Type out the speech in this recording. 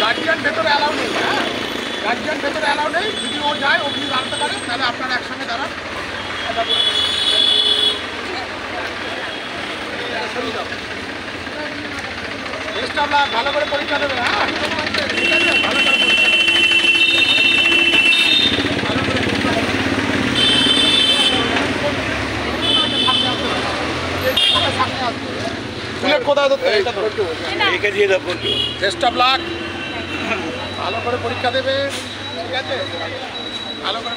Guardian ভেতরে allow নেই হ্যাঁ? গার্জিয়ান ভেতরে অ্যালাউ নেই, যদি ও যায়, ও যদি দাঁড়াতে পারে, তাহলে আপনারা একসঙ্গে দাঁড়ান। ভালো করে পরীক্ষা দেবে হ্যাঁ? এই কোথায় ধরতে রেখে দিয়ে দেবো বেস্ট অফ লাক ভালো করে পরীক্ষা দেবে। ঠিক আছে? ভালো করে